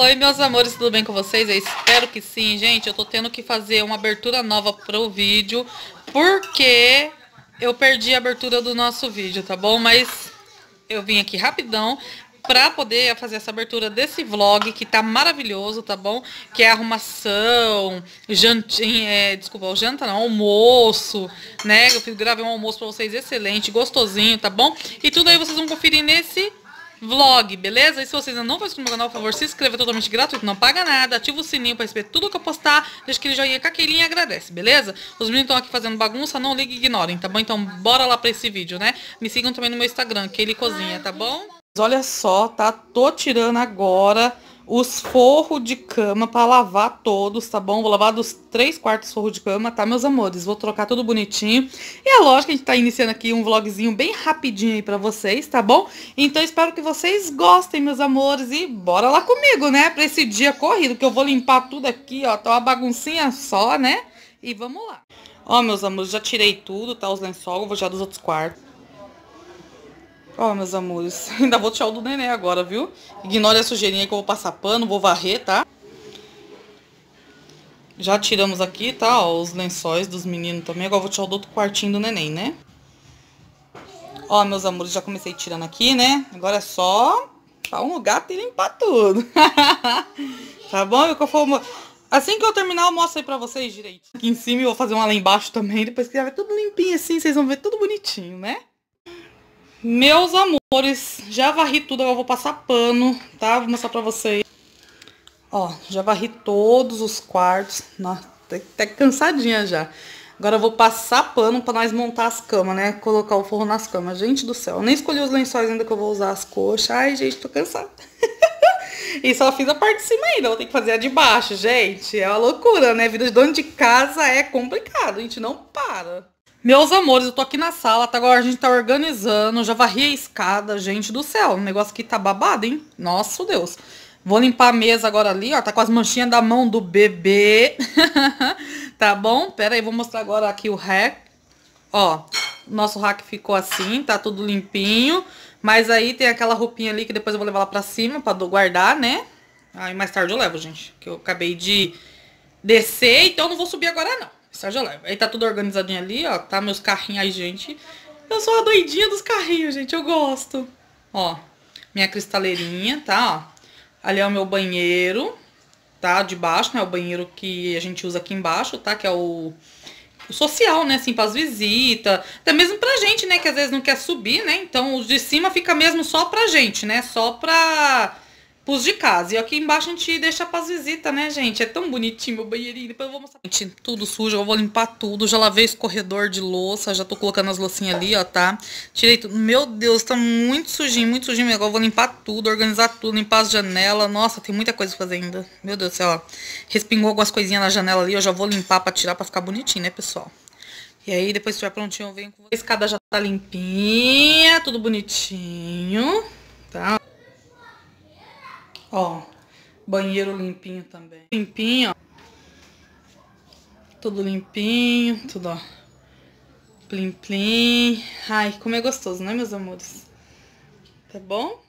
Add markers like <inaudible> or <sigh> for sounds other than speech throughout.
Oi, meus amores, tudo bem com vocês? Eu espero que sim, gente. Eu tô tendo que fazer uma abertura nova pro vídeo, porque eu perdi a abertura do nosso vídeo, tá bom? Mas eu vim aqui rapidão pra poder fazer essa abertura desse vlog, que tá maravilhoso, tá bom? Que é arrumação, jantinha, é, desculpa, janta não, almoço, né? Eu fiz, gravei um almoço pra vocês excelente, gostosinho, tá bom? E tudo aí vocês vão conferir nesse vlog, beleza? E se vocês ainda não for inscrito no canal, por favor, se inscreva é totalmente gratuito, não paga nada, ativa o sininho pra receber tudo que eu postar, deixa aquele joinha com aquele agradece, beleza? Os meninos estão aqui fazendo bagunça, não ligue e ignorem, tá bom? Então bora lá pra esse vídeo, né? Me sigam também no meu Instagram, que ele cozinha, tá bom? Olha só, tá? Tô tirando agora os forros de cama para lavar todos, tá bom? Vou lavar dos três quartos forro de cama, tá, meus amores? Vou trocar tudo bonitinho. E é lógico que a gente tá iniciando aqui um vlogzinho bem rapidinho aí pra vocês, tá bom? Então espero que vocês gostem, meus amores, e bora lá comigo, né? Pra esse dia corrido, que eu vou limpar tudo aqui, ó, tá uma baguncinha só, né? E vamos lá. Ó, meus amores, já tirei tudo, tá? Os lençol, vou já dos outros quartos. Ó, meus amores, <laughs> ainda vou tirar o do neném agora, viu? Ignore a sujeirinha que eu vou passar pano, vou varrer, tá? Já tiramos aqui, tá? Ó, os lençóis dos meninos também. Agora vou tirar o do outro quartinho do neném, né? Ó, meus amores, já comecei tirando aqui, né? Agora é só pra um lugar e limpar tudo. <laughs> tá bom? Eu for... Assim que eu terminar, eu mostro aí pra vocês direito. Aqui em cima eu vou fazer uma lá embaixo também. Depois que já ver tudo limpinho assim, vocês vão ver tudo bonitinho, né? Meus amores, já varri tudo, agora eu vou passar pano, tá? Vou mostrar pra vocês. Ó, já varri todos os quartos. Nossa, até cansadinha já. Agora eu vou passar pano pra nós montar as camas, né? Colocar o forro nas camas. Gente do céu, eu nem escolhi os lençóis ainda que eu vou usar as coxas. Ai, gente, tô cansada. <laughs> e só fiz a parte de cima ainda, vou ter que fazer a de baixo, gente. É uma loucura, né? Vida de dono de casa é complicado, a gente não para. Meus amores, eu tô aqui na sala, tá? Agora a gente tá organizando, já varri a escada, gente do céu. O negócio aqui tá babado, hein? Nossa Deus. Vou limpar a mesa agora ali, ó. Tá com as manchinhas da mão do bebê. <laughs> tá bom? Pera aí, vou mostrar agora aqui o rack. Ó, nosso rack ficou assim, tá tudo limpinho. Mas aí tem aquela roupinha ali que depois eu vou levar lá pra cima pra guardar, né? Aí mais tarde eu levo, gente. Que eu acabei de descer, então não vou subir agora não. Leva. Aí tá tudo organizadinho ali, ó. Tá meus carrinhos aí, gente. Eu sou a doidinha dos carrinhos, gente. Eu gosto. Ó, minha cristaleirinha, tá? Ó. Ali é o meu banheiro, tá? De baixo, né? O banheiro que a gente usa aqui embaixo, tá? Que é o, o social, né? Assim, pras visitas. Até mesmo pra gente, né? Que às vezes não quer subir, né? Então, os de cima fica mesmo só pra gente, né? Só pra pros de casa. E aqui embaixo a gente deixa pras visitas, né, gente? É tão bonitinho meu banheirinho. Depois eu vou mostrar. Gente, tudo sujo, eu vou limpar tudo. Já lavei esse corredor de louça, já tô colocando as loucinhas ali, ó, tá? Tirei tudo. Meu Deus, tá muito sujinho, muito sujinho. Agora eu vou limpar tudo, organizar tudo, limpar as janelas. Nossa, tem muita coisa pra fazer ainda. Meu Deus do céu, ó. Respingou algumas coisinhas na janela ali, eu já vou limpar pra tirar, pra ficar bonitinho, né, pessoal? E aí, depois que estiver prontinho, eu venho com A escada já tá limpinha, tudo bonitinho, tá? Ó, banheiro limpinho também. Limpinho, ó. Tudo limpinho, tudo, ó. Plim, plim. Ai, como é gostoso, né, meus amores? Tá bom?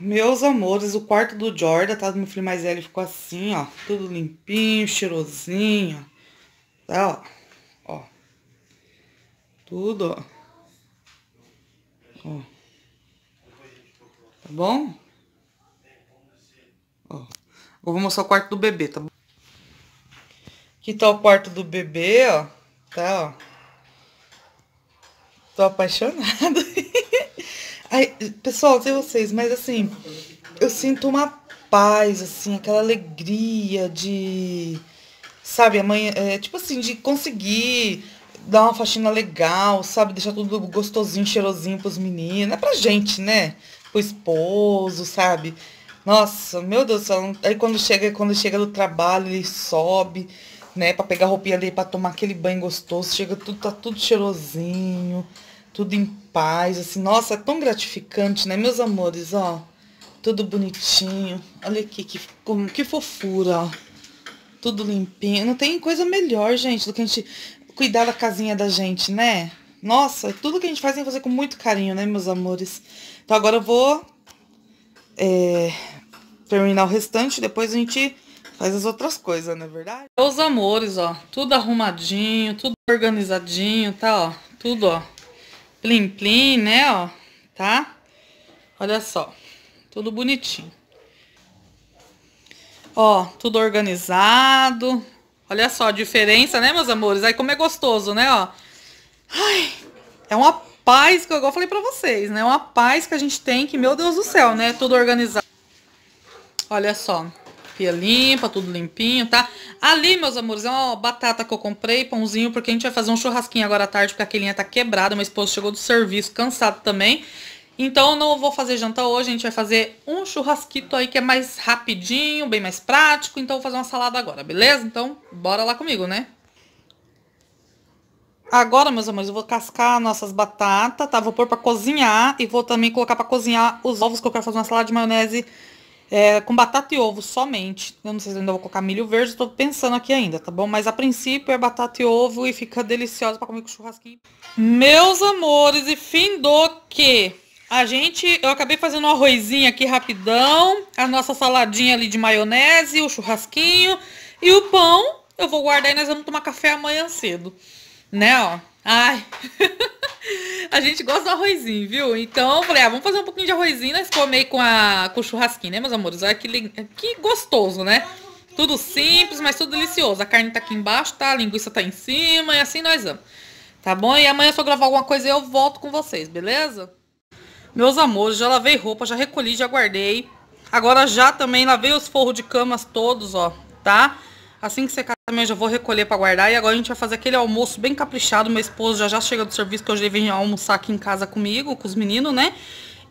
Meus amores, o quarto do Jordan, tá? Do meu filho mais velho ficou assim, ó. Tudo limpinho, cheirosinho. Tá, ó. Ó. Tudo, ó. Ó. Tá bom? Eu vou mostrar o quarto do bebê, tá bom? Aqui tá o quarto do bebê, ó. Tá, ó. Tô apaixonada. <laughs> Ai, pessoal, sei vocês, mas assim, eu sinto uma paz, assim, aquela alegria de. Sabe, amanhã. É, tipo assim, de conseguir dar uma faxina legal, sabe? Deixar tudo gostosinho, cheirosinho pros meninos. É pra gente, né? Pro esposo, sabe? Nossa, meu Deus do céu. Aí quando chega, quando chega do trabalho, ele sobe, né, para pegar a roupinha dele para tomar aquele banho gostoso. Chega tudo, tá tudo cheirosinho, tudo em paz, assim. Nossa, é tão gratificante, né, meus amores, ó. Tudo bonitinho. Olha aqui que como que fofura, ó. Tudo limpinho. Não tem coisa melhor, gente, do que a gente cuidar da casinha da gente, né? Nossa, tudo que a gente faz tem que fazer com muito carinho, né, meus amores? Então agora eu vou é, terminar o restante, depois a gente faz as outras coisas, não é verdade? Meus amores, ó, tudo arrumadinho, tudo organizadinho, tá, ó, tudo, ó, plim plim, né, ó, tá? Olha só, tudo bonitinho. Ó, tudo organizado. Olha só a diferença, né, meus amores? Aí como é gostoso, né, ó. Ai, é uma paz que eu falei pra vocês, né? Uma paz que a gente tem que, meu Deus do céu, né? Tudo organizado. Olha só. Pia limpa, tudo limpinho, tá? Ali, meus amores, é uma batata que eu comprei, pãozinho, porque a gente vai fazer um churrasquinho agora à tarde, porque a Kelinha tá quebrada, meu esposo chegou do serviço, cansado também. Então, eu não vou fazer janta hoje, a gente vai fazer um churrasquito aí que é mais rapidinho, bem mais prático. Então, eu vou fazer uma salada agora, beleza? Então, bora lá comigo, né? Agora, meus amores, eu vou cascar nossas batatas, tá? Vou pôr pra cozinhar e vou também colocar pra cozinhar os ovos, que eu quero fazer uma salada de maionese é, com batata e ovo somente. Eu não sei se ainda vou colocar milho verde, tô pensando aqui ainda, tá bom? Mas a princípio é batata e ovo e fica deliciosa pra comer com churrasquinho. Meus amores, e fim do que... A gente, eu acabei fazendo um arrozinho aqui rapidão, a nossa saladinha ali de maionese, o churrasquinho e o pão. Eu vou guardar e nós vamos tomar café amanhã cedo, né, ó. Ai, <laughs> a gente gosta do arrozinho, viu? Então, eu falei, ah, vamos fazer um pouquinho de arrozinho, nós comer com, a, com o churrasquinho, né, meus amores? Olha que, que gostoso, né? Tudo simples, mas tudo delicioso. A carne tá aqui embaixo, tá? A linguiça tá em cima e assim nós vamos. Tá bom? E amanhã se eu gravar alguma coisa eu volto com vocês, beleza? Meus amores, já lavei roupa, já recolhi, já guardei. Agora já também lavei os forros de camas todos, ó, tá? Assim que secar também já vou recolher pra guardar. E agora a gente vai fazer aquele almoço bem caprichado. Meu esposo já já chega do serviço, que hoje ele vem almoçar aqui em casa comigo, com os meninos, né?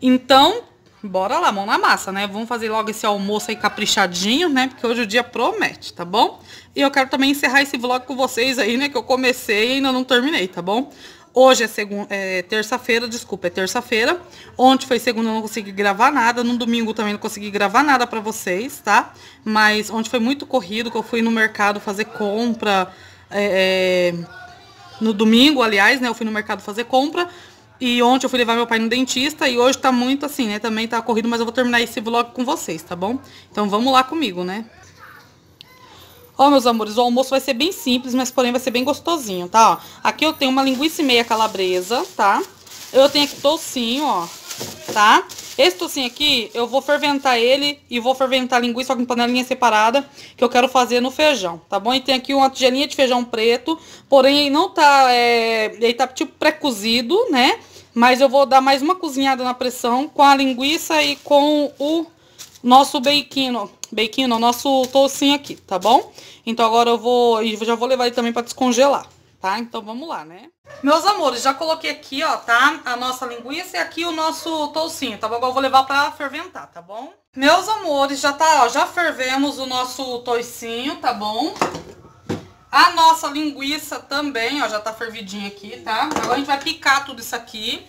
Então, bora lá, mão na massa, né? Vamos fazer logo esse almoço aí caprichadinho, né? Porque hoje o dia promete, tá bom? E eu quero também encerrar esse vlog com vocês aí, né? Que eu comecei e ainda não terminei, tá bom? Hoje é, é terça-feira, desculpa, é terça-feira. Ontem foi segunda, eu não consegui gravar nada. No domingo também não consegui gravar nada pra vocês, tá? Mas ontem foi muito corrido, que eu fui no mercado fazer compra. É, é, no domingo, aliás, né? Eu fui no mercado fazer compra. E ontem eu fui levar meu pai no dentista e hoje tá muito assim, né? Também tá corrido, mas eu vou terminar esse vlog com vocês, tá bom? Então vamos lá comigo, né? Ó, meus amores, o almoço vai ser bem simples, mas porém vai ser bem gostosinho, tá? Ó, aqui eu tenho uma linguiça e meia calabresa, tá? Eu tenho aqui tocinho, ó, tá? Esse tocinho aqui, eu vou ferventar ele e vou ferventar a linguiça com panelinha separada, que eu quero fazer no feijão, tá bom? E tem aqui uma tigelinha de feijão preto, porém não tá, é, ele tá tipo pré-cozido, né? Mas eu vou dar mais uma cozinhada na pressão com a linguiça e com o nosso bacon, bacon, o nosso tocinho aqui, tá bom? Então agora eu vou, e já vou levar ele também pra descongelar, tá? Então vamos lá, né? Meus amores, já coloquei aqui, ó, tá? A nossa linguiça e aqui o nosso toucinho, tá bom? Agora eu vou levar pra ferventar, tá bom? Meus amores, já tá, ó, já fervemos o nosso toicinho, tá bom? A nossa linguiça também, ó, já tá fervidinha aqui, tá? Agora a gente vai picar tudo isso aqui.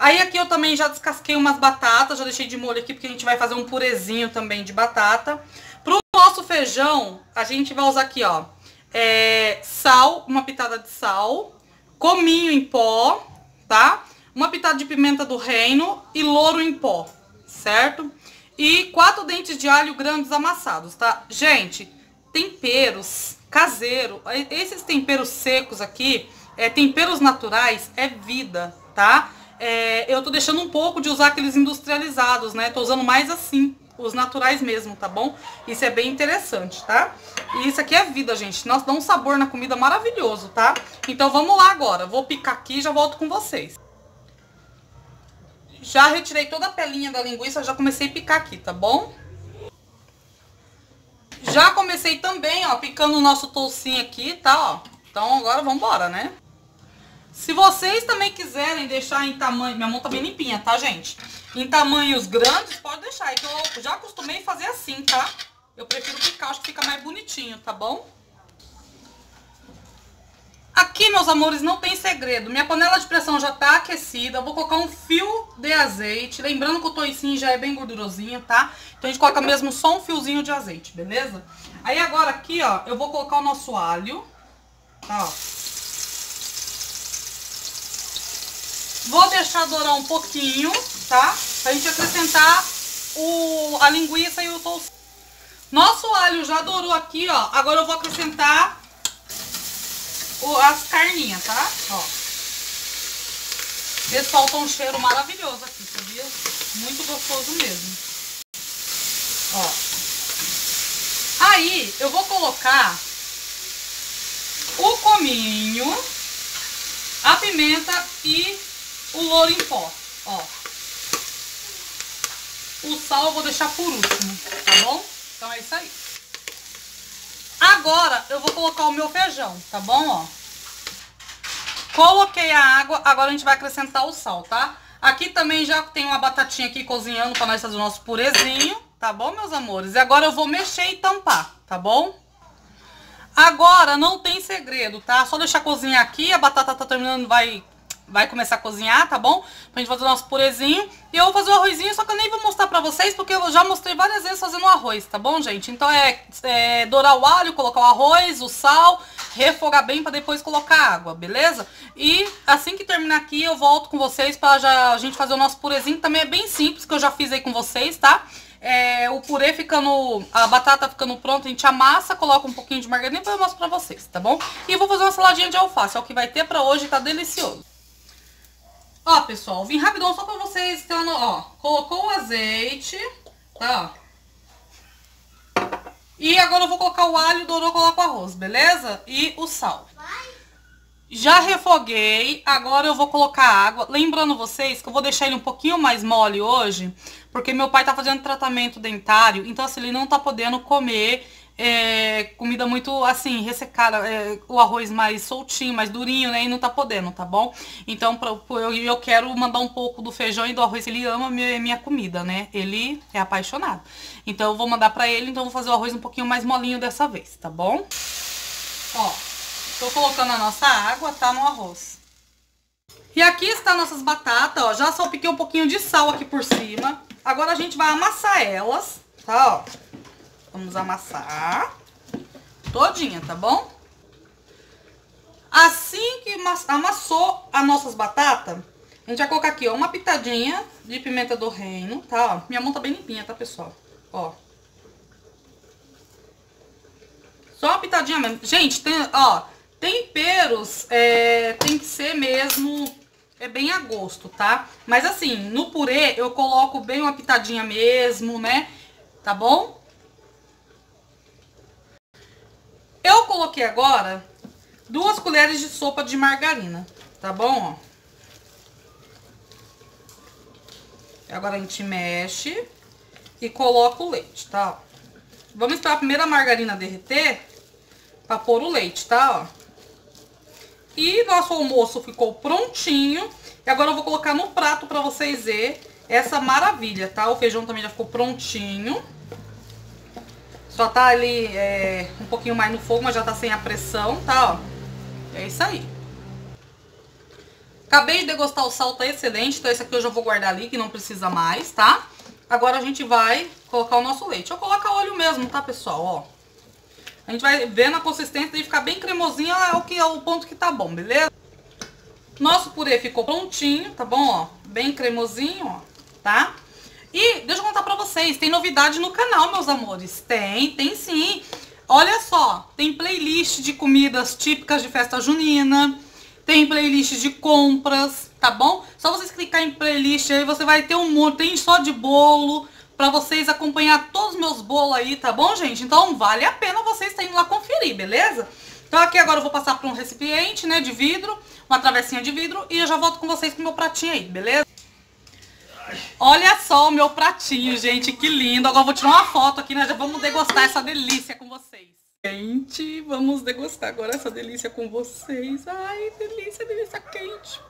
Aí aqui eu também já descasquei umas batatas, já deixei de molho aqui porque a gente vai fazer um purezinho também de batata. Pro nosso feijão, a gente vai usar aqui, ó, é, sal, uma pitada de sal, cominho em pó, tá? Uma pitada de pimenta do reino e louro em pó, certo? E quatro dentes de alho grandes amassados, tá? Gente, temperos caseiro, esses temperos secos aqui, é, temperos naturais, é vida, tá? É, eu tô deixando um pouco de usar aqueles industrializados, né? Tô usando mais assim, os naturais mesmo, tá bom? Isso é bem interessante, tá? E isso aqui é vida, gente. Nossa, dá um sabor na comida maravilhoso, tá? Então vamos lá agora. Vou picar aqui e já volto com vocês. Já retirei toda a pelinha da linguiça, já comecei a picar aqui, tá bom? Já comecei também, ó, picando o nosso toucinho aqui, tá, ó. Então agora vamos embora, né? Se vocês também quiserem deixar em tamanho... Minha mão tá bem limpinha, tá, gente? Em tamanhos grandes, pode deixar. É que eu já acostumei fazer assim, tá? Eu prefiro picar, acho que fica mais bonitinho, tá bom? Aqui, meus amores, não tem segredo. Minha panela de pressão já tá aquecida. Eu vou colocar um fio de azeite. Lembrando que o toicinho já é bem gordurosinho, tá? Então a gente coloca mesmo só um fiozinho de azeite, beleza? Aí agora aqui, ó, eu vou colocar o nosso alho. Tá, ó. Vou deixar dourar um pouquinho, tá? Pra gente acrescentar o, a linguiça e o toast. Nosso alho já dourou aqui, ó. Agora eu vou acrescentar o, as carninhas, tá? Ó. Eles soltam um cheiro maravilhoso aqui, sabia? Muito gostoso mesmo. Ó. Aí, eu vou colocar o cominho, a pimenta e o louro em pó, ó. O sal eu vou deixar por último, tá bom? Então é isso aí. Agora eu vou colocar o meu feijão, tá bom, ó? Coloquei a água, agora a gente vai acrescentar o sal, tá? Aqui também já tem uma batatinha aqui cozinhando pra nós fazer o nosso purezinho, tá bom, meus amores? E agora eu vou mexer e tampar, tá bom? Agora não tem segredo, tá? Só deixar cozinhar aqui, a batata tá terminando, vai vai começar a cozinhar, tá bom? Pra gente fazer o nosso purezinho. E eu vou fazer o arrozinho, só que eu nem vou mostrar pra vocês, porque eu já mostrei várias vezes fazendo o arroz, tá bom, gente? Então é, é dourar o alho, colocar o arroz, o sal, refogar bem pra depois colocar água, beleza? E assim que terminar aqui, eu volto com vocês pra já, a gente fazer o nosso purezinho, que também é bem simples, que eu já fiz aí com vocês, tá? É, o purê ficando, a batata ficando pronta, a gente amassa, coloca um pouquinho de margarina e eu mostro pra vocês, tá bom? E vou fazer uma saladinha de alface, é o que vai ter pra hoje, tá delicioso. Ó, pessoal, vim rapidão só pra vocês terem ó. Colocou o azeite, tá? E agora eu vou colocar o alho, dourou, coloco o arroz, beleza? E o sal. Já refoguei, agora eu vou colocar água. Lembrando vocês que eu vou deixar ele um pouquinho mais mole hoje, porque meu pai tá fazendo tratamento dentário, então assim, ele não tá podendo comer é, comida muito assim, ressecada, é, o arroz mais soltinho, mais durinho, né? E não tá podendo, tá bom? Então pra, eu, eu quero mandar um pouco do feijão e do arroz. Ele ama minha, minha comida, né? Ele é apaixonado. Então eu vou mandar pra ele, então eu vou fazer o arroz um pouquinho mais molinho dessa vez, tá bom? Ó, tô colocando a nossa água, tá? No arroz. E aqui está nossas batatas, ó. Já salpiquei um pouquinho de sal aqui por cima. Agora a gente vai amassar elas, tá? Ó. Vamos amassar todinha, tá bom? Assim que amassou as nossas batatas, a gente vai colocar aqui, ó, uma pitadinha de pimenta do reino, tá? Ó, minha mão tá bem limpinha, tá, pessoal? Ó. Só uma pitadinha mesmo. Gente, tem, ó, temperos é, tem que ser mesmo é bem a gosto, tá? Mas assim, no purê eu coloco bem uma pitadinha mesmo, né? Tá bom? Eu coloquei agora duas colheres de sopa de margarina, tá bom? Agora a gente mexe e coloca o leite, tá? Vamos esperar a primeira margarina derreter pra pôr o leite, tá? E nosso almoço ficou prontinho. E agora eu vou colocar no prato pra vocês verem essa maravilha, tá? O feijão também já ficou prontinho. Só tá ali é, um pouquinho mais no fogo, mas já tá sem a pressão, tá, ó. É isso aí. Acabei de degustar o sal, tá excelente. Então esse aqui eu já vou guardar ali, que não precisa mais, tá? Agora a gente vai colocar o nosso leite. Eu coloco óleo mesmo, tá, pessoal? Ó. A gente vai vendo a consistência de ficar bem cremosinho, é o, que, é o ponto que tá bom, beleza? Nosso purê ficou prontinho, tá bom, ó? Bem cremosinho, ó, tá? E deixa eu contar pra vocês, tem novidade no canal, meus amores. Tem, tem sim. Olha só, tem playlist de comidas típicas de festa junina, tem playlist de compras, tá bom? Só vocês clicar em playlist aí, você vai ter um monte, tem só de bolo, pra vocês acompanhar todos os meus bolos aí, tá bom, gente? Então vale a pena vocês terem lá conferir, beleza? Então aqui agora eu vou passar pra um recipiente, né, de vidro, uma travessinha de vidro, e eu já volto com vocês com o meu pratinho aí, beleza? Olha só o meu pratinho, gente, que lindo. Agora eu vou tirar uma foto aqui, nós já vamos degustar essa delícia com vocês. Gente, vamos degustar agora essa delícia com vocês. Ai, delícia, delícia quente.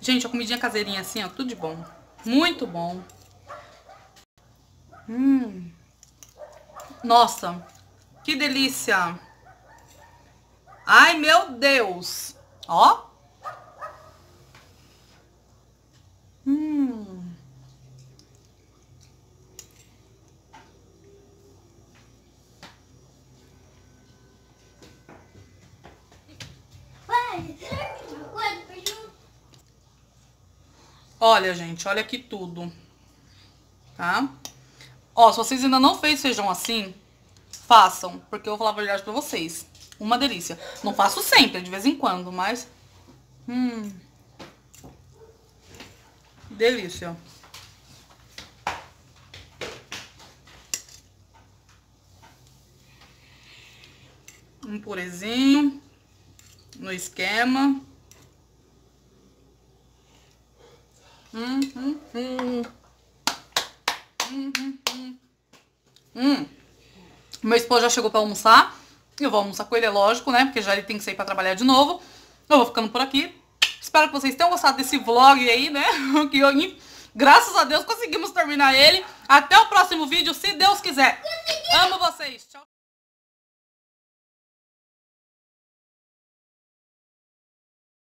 Gente, a comidinha caseirinha assim, ó, tudo de bom. Muito bom. Hum. Nossa, que delícia. Ai, meu Deus. Ó. Olha, gente, olha aqui tudo. tá? Ó, se vocês ainda não fez feijão assim, façam, porque eu vou falar a verdade pra vocês. Uma delícia. Não faço sempre, de vez em quando, mas... Hum... Delícia. Um purezinho no esquema. Hum, hum, hum. Hum, hum, hum. hum. Meu esposo já chegou pra almoçar. Eu vou almoçar com ele, é lógico, né? Porque já ele tem que sair pra trabalhar de novo. Eu vou ficando por aqui. Espero que vocês tenham gostado desse vlog aí, né? <laughs> que eu, graças a Deus conseguimos terminar ele. Até o próximo vídeo, se Deus quiser. Amo vocês. Tchau.